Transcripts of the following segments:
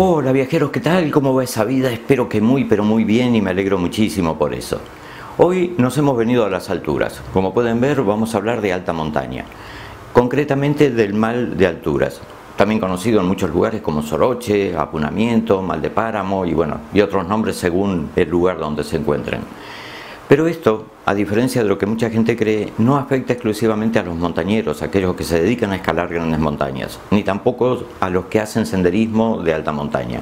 Hola viajeros, ¿qué tal? ¿Cómo va esa vida? Espero que muy pero muy bien y me alegro muchísimo por eso. Hoy nos hemos venido a las alturas. Como pueden ver vamos a hablar de alta montaña, concretamente del mal de alturas, también conocido en muchos lugares como soroche, apunamiento, mal de páramo y bueno, y otros nombres según el lugar donde se encuentren. Pero esto, a diferencia de lo que mucha gente cree, no afecta exclusivamente a los montañeros, aquellos que se dedican a escalar grandes montañas, ni tampoco a los que hacen senderismo de alta montaña.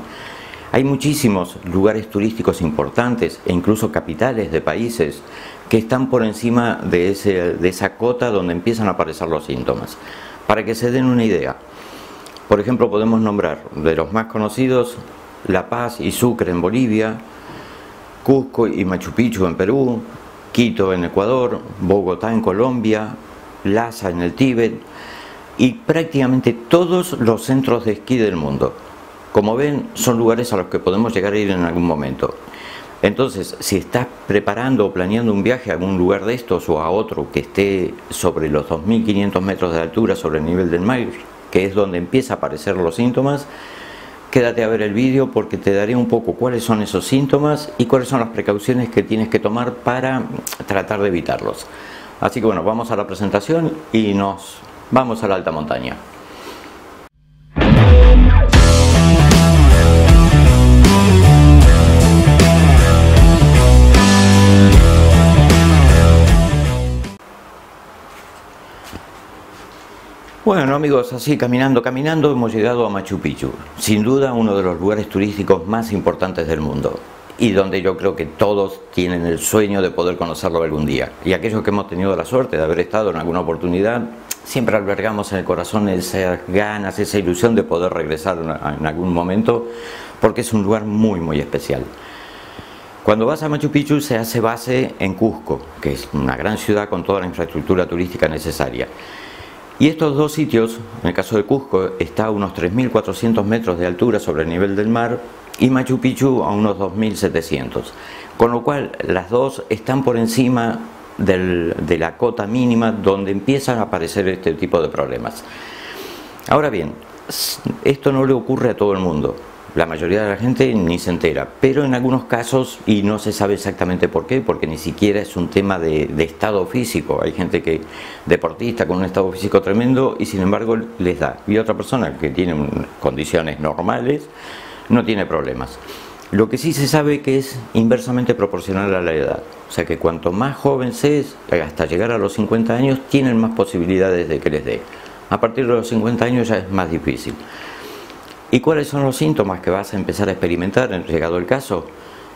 Hay muchísimos lugares turísticos importantes e incluso capitales de países que están por encima de, de esa cota donde empiezan a aparecer los síntomas. Para que se den una idea, por ejemplo podemos nombrar de los más conocidos La Paz y Sucre en Bolivia, Cusco y Machu Picchu en Perú, Quito en Ecuador, Bogotá en Colombia, Lhasa en el Tíbet y prácticamente todos los centros de esquí del mundo. Como ven, son lugares a los que podemos llegar a ir en algún momento. Entonces, si estás preparando o planeando un viaje a algún lugar de estos o a otro que esté sobre los 2.500 metros de altura sobre el nivel del mar, que es donde empieza a aparecer los síntomas, Quédate a ver el vídeo porque te daré un poco cuáles son esos síntomas y cuáles son las precauciones que tienes que tomar para tratar de evitarlos. Así que bueno, vamos a la presentación y nos vamos a la alta montaña. Bueno amigos, así caminando, caminando hemos llegado a Machu Picchu, sin duda uno de los lugares turísticos más importantes del mundo y donde yo creo que todos tienen el sueño de poder conocerlo algún día. Y aquellos que hemos tenido la suerte de haber estado en alguna oportunidad, siempre albergamos en el corazón esas ganas, esa ilusión de poder regresar en algún momento, porque es un lugar muy, muy especial. Cuando vas a Machu Picchu se hace base en Cusco, que es una gran ciudad con toda la infraestructura turística necesaria. Y estos dos sitios, en el caso de Cusco, está a unos 3.400 metros de altura sobre el nivel del mar y Machu Picchu a unos 2.700. Con lo cual las dos están por encima de la cota mínima donde empiezan a aparecer este tipo de problemas. Ahora bien, esto no le ocurre a todo el mundo la mayoría de la gente ni se entera, pero en algunos casos, y no se sabe exactamente por qué, porque ni siquiera es un tema de, estado físico, hay gente que, deportista con un estado físico tremendo, y sin embargo les da, y otra persona que tiene condiciones normales, no tiene problemas. Lo que sí se sabe que es inversamente proporcional a la edad, o sea que cuanto más joven seas, hasta llegar a los 50 años, tienen más posibilidades de que les dé. A partir de los 50 años ya es más difícil. ¿Y cuáles son los síntomas que vas a empezar a experimentar en llegado el caso?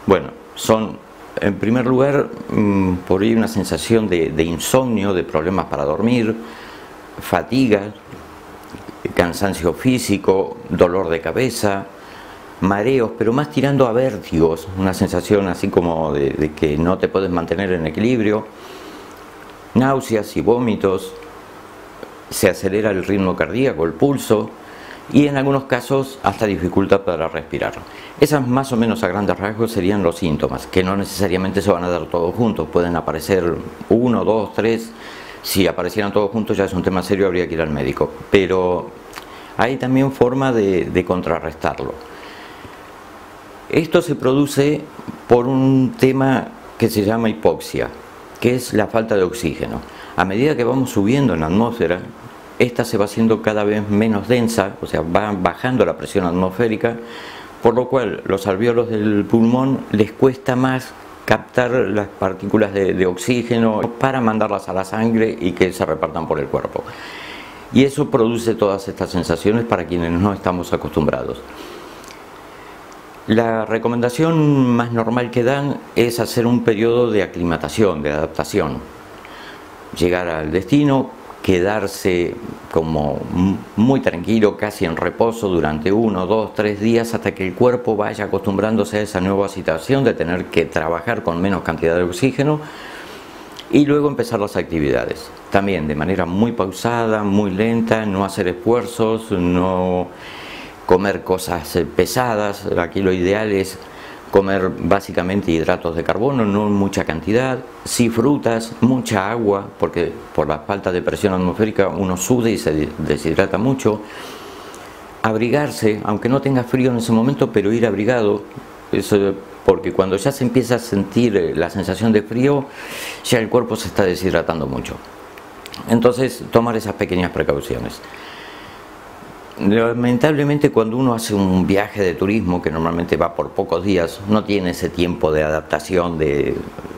Bueno, son en primer lugar mm, por ahí una sensación de, insomnio, de problemas para dormir, fatiga, cansancio físico, dolor de cabeza, mareos, pero más tirando a vértigos, una sensación así como de, que no te puedes mantener en equilibrio, náuseas y vómitos, se acelera el ritmo cardíaco, el pulso, y en algunos casos hasta dificultad para respirar. Esas más o menos a grandes rasgos serían los síntomas, que no necesariamente se van a dar todos juntos, pueden aparecer uno, dos, tres, si aparecieran todos juntos ya es un tema serio, habría que ir al médico, pero hay también forma de, de contrarrestarlo. Esto se produce por un tema que se llama hipoxia, que es la falta de oxígeno. A medida que vamos subiendo en la atmósfera, esta se va haciendo cada vez menos densa, o sea, va bajando la presión atmosférica, por lo cual los alveolos del pulmón les cuesta más captar las partículas de, oxígeno para mandarlas a la sangre y que se repartan por el cuerpo. Y eso produce todas estas sensaciones para quienes no estamos acostumbrados. La recomendación más normal que dan es hacer un periodo de aclimatación, de adaptación. Llegar al destino, quedarse como muy tranquilo, casi en reposo durante uno, dos, tres días hasta que el cuerpo vaya acostumbrándose a esa nueva situación de tener que trabajar con menos cantidad de oxígeno y luego empezar las actividades. También de manera muy pausada, muy lenta, no hacer esfuerzos, no comer cosas pesadas. Aquí lo ideal es comer básicamente hidratos de carbono, no en mucha cantidad, sí frutas, mucha agua, porque por la falta de presión atmosférica uno sude y se deshidrata mucho, abrigarse, aunque no tenga frío en ese momento, pero ir abrigado, eso, porque cuando ya se empieza a sentir eh, la sensación de frío, ya el cuerpo se está deshidratando mucho. Entonces, tomar esas pequeñas precauciones. Lamentablemente cuando uno hace un viaje de turismo, que normalmente va por pocos días, no tiene ese tiempo de adaptación de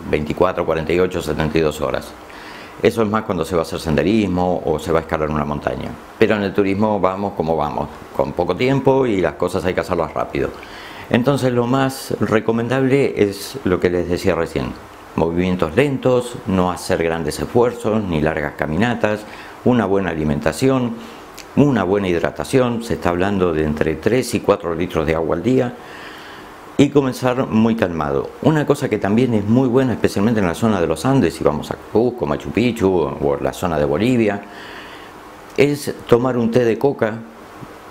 24, 48, 72 horas. Eso es más cuando se va a hacer senderismo o se va a escalar una montaña. Pero en el turismo vamos como vamos, con poco tiempo y las cosas hay que hacerlas rápido. Entonces lo más recomendable es lo que les decía recién, movimientos lentos, no hacer grandes esfuerzos ni largas caminatas, una buena alimentación, una buena hidratación, se está hablando de entre 3 y 4 litros de agua al día y comenzar muy calmado. Una cosa que también es muy buena, especialmente en la zona de los Andes, si vamos a Cusco, Machu Picchu o la zona de Bolivia, es tomar un té de coca,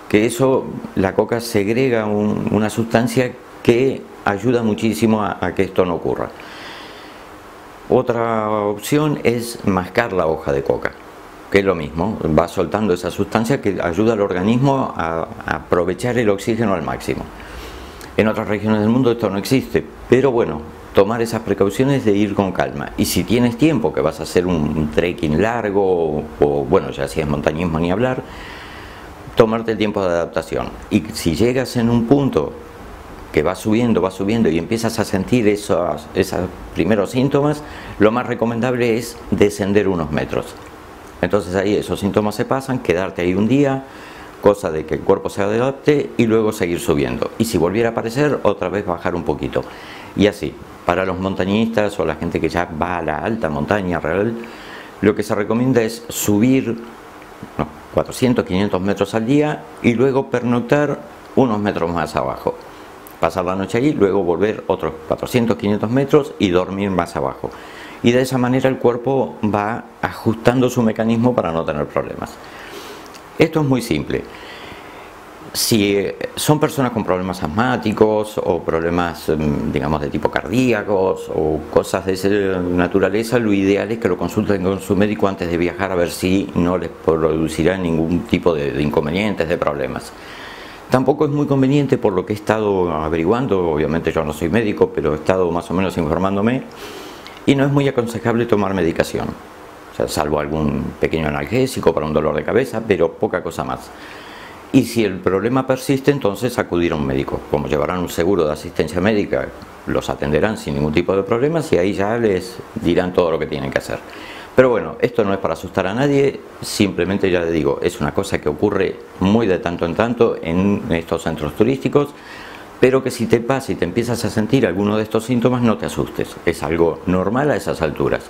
que eso, la coca segrega una sustancia que ayuda muchísimo a, a que esto no ocurra. Otra opción es mascar la hoja de coca que es lo mismo, va soltando esa sustancia que ayuda al organismo a, aprovechar el oxígeno al máximo. En otras regiones del mundo esto no existe, pero bueno, tomar esas precauciones de ir con calma. Y si tienes tiempo, que vas a hacer un trekking largo, o, bueno, ya si es montañismo ni hablar, tomarte el tiempo de adaptación. Y si llegas en un punto que va subiendo, va subiendo y empiezas a sentir esos, esos primeros síntomas, lo más recomendable es descender unos metros. Entonces ahí esos síntomas se pasan, quedarte ahí un día, cosa de que el cuerpo se adapte y luego seguir subiendo. Y si volviera a aparecer, otra vez bajar un poquito. Y así, para los montañistas o la gente que ya va a la alta montaña real, lo que se recomienda es subir 400, 500 metros al día y luego pernoctar unos metros más abajo. Pasar la noche allí, luego volver otros 400, 500 metros y dormir más abajo y de esa manera el cuerpo va ajustando su mecanismo para no tener problemas. Esto es muy simple. Si son personas con problemas asmáticos o problemas, mm, digamos, de tipo cardíacos o cosas de esa naturaleza, lo ideal es que lo consulten con su médico antes de viajar a ver si no les producirá ningún tipo de inconvenientes, de problemas. Tampoco es muy conveniente por lo que he estado averiguando, obviamente yo no soy médico, pero he estado más o menos informándome, y no es muy aconsejable tomar medicación, salvo algún pequeño analgésico para un dolor de cabeza, pero poca cosa más. Y si el problema persiste, entonces acudir a un médico. Como llevarán un seguro de asistencia médica, los atenderán sin ningún tipo de problemas y ahí ya les dirán todo lo que tienen que hacer. Pero bueno, esto no es para asustar a nadie, simplemente ya les digo, es una cosa que ocurre muy de tanto en tanto en estos centros turísticos pero que si te pasa y te empiezas a sentir alguno de estos síntomas no te asustes, es algo normal a esas alturas.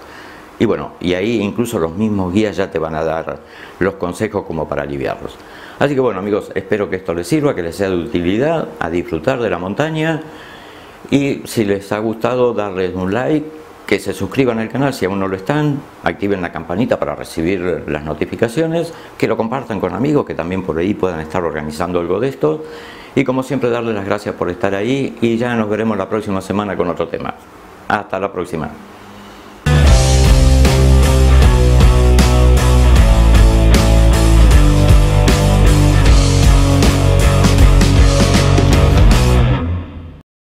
Y bueno, y ahí incluso los mismos guías ya te van a dar los consejos como para aliviarlos. Así que bueno amigos, espero que esto les sirva, que les sea de utilidad, a disfrutar de la montaña y si les ha gustado darles un like, que se suscriban al canal si aún no lo están, activen la campanita para recibir las notificaciones, que lo compartan con amigos que también por ahí puedan estar organizando algo de esto y como siempre darles las gracias por estar ahí y ya nos veremos la próxima semana con otro tema. Hasta la próxima.